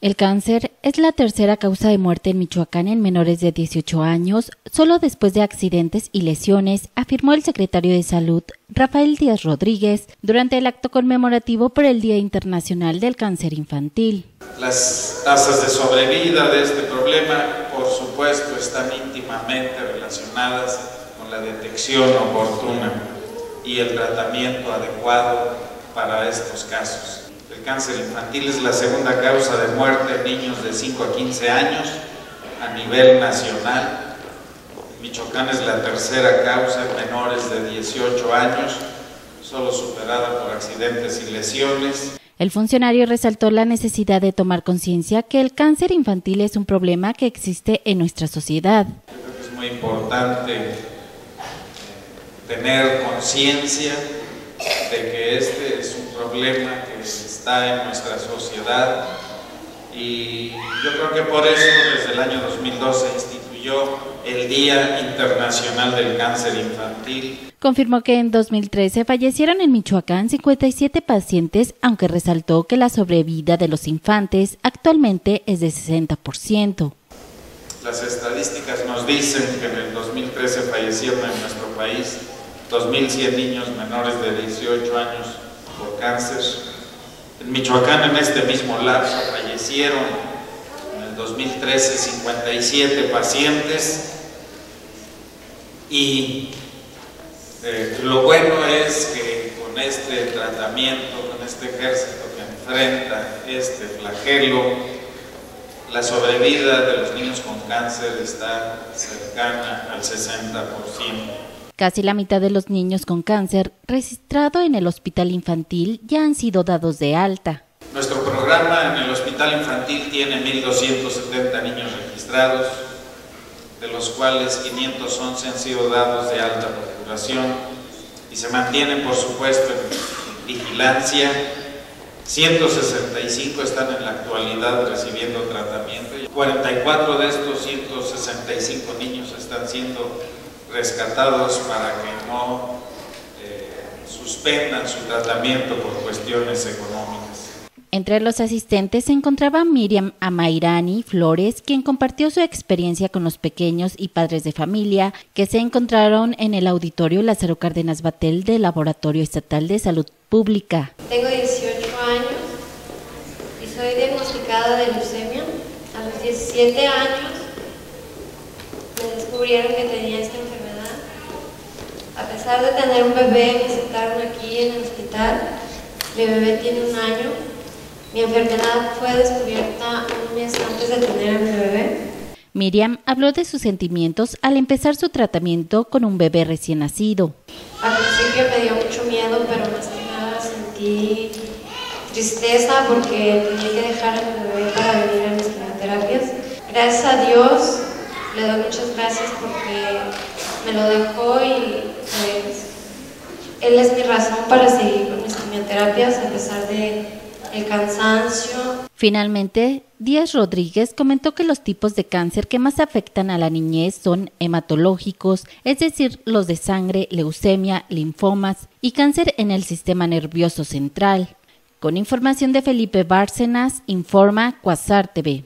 El cáncer es la tercera causa de muerte en Michoacán en menores de 18 años, solo después de accidentes y lesiones, afirmó el secretario de Salud, Rafael Díaz Rodríguez, durante el acto conmemorativo por el Día Internacional del Cáncer Infantil. Las tasas de sobrevida de este problema, por supuesto, están íntimamente relacionadas con la detección oportuna y el tratamiento adecuado para estos casos. El cáncer infantil es la segunda causa de muerte en niños de 5 a 15 años a nivel nacional. Michoacán es la tercera causa en menores de 18 años, solo superada por accidentes y lesiones. El funcionario resaltó la necesidad de tomar conciencia que el cáncer infantil es un problema que existe en nuestra sociedad. es muy importante eh, tener conciencia de que este es un problema está en nuestra sociedad y yo creo que por eso desde el año 2012 instituyó el Día Internacional del Cáncer Infantil. Confirmó que en 2013 fallecieron en Michoacán 57 pacientes, aunque resaltó que la sobrevida de los infantes actualmente es de 60%. Las estadísticas nos dicen que en el 2013 fallecieron en nuestro país 2.100 niños menores de 18 años por cáncer. En Michoacán, en este mismo lapso, fallecieron en el 2013 57 pacientes y eh, lo bueno es que con este tratamiento, con este ejército que enfrenta este flagelo, la sobrevida de los niños con cáncer está cercana al 60%. Casi la mitad de los niños con cáncer registrado en el hospital infantil ya han sido dados de alta. Nuestro programa en el hospital infantil tiene 1.270 niños registrados, de los cuales 511 han sido dados de alta por curación y se mantienen, por supuesto, en vigilancia. 165 están en la actualidad recibiendo tratamiento y 44 de estos 165 niños están siendo rescatados para que no eh, suspendan su tratamiento por cuestiones económicas. Entre los asistentes se encontraba Miriam Amairani Flores, quien compartió su experiencia con los pequeños y padres de familia que se encontraron en el auditorio Lázaro Cárdenas Batel del Laboratorio Estatal de Salud Pública. Tengo 18 años y soy diagnosticada de leucemia. A los 17 años me descubrieron que tenía. A pesar de tener un bebé, me sentaron aquí en el hospital. Mi bebé tiene un año. Mi enfermedad fue descubierta un mes antes de tener a mi bebé. Miriam habló de sus sentimientos al empezar su tratamiento con un bebé recién nacido. Al principio me dio mucho miedo, pero más que nada sentí tristeza porque tenía que dejar a mi bebé para venir a mis quimioterapias. Gracias a Dios le doy muchas gracias porque me lo dejó y pues él es mi razón para seguir con mis quimioterapias a pesar de el cansancio. Finalmente, Díaz Rodríguez comentó que los tipos de cáncer que más afectan a la niñez son hematológicos, es decir, los de sangre, leucemia, linfomas y cáncer en el sistema nervioso central. Con información de Felipe Bárcenas, informa Cuasar TV.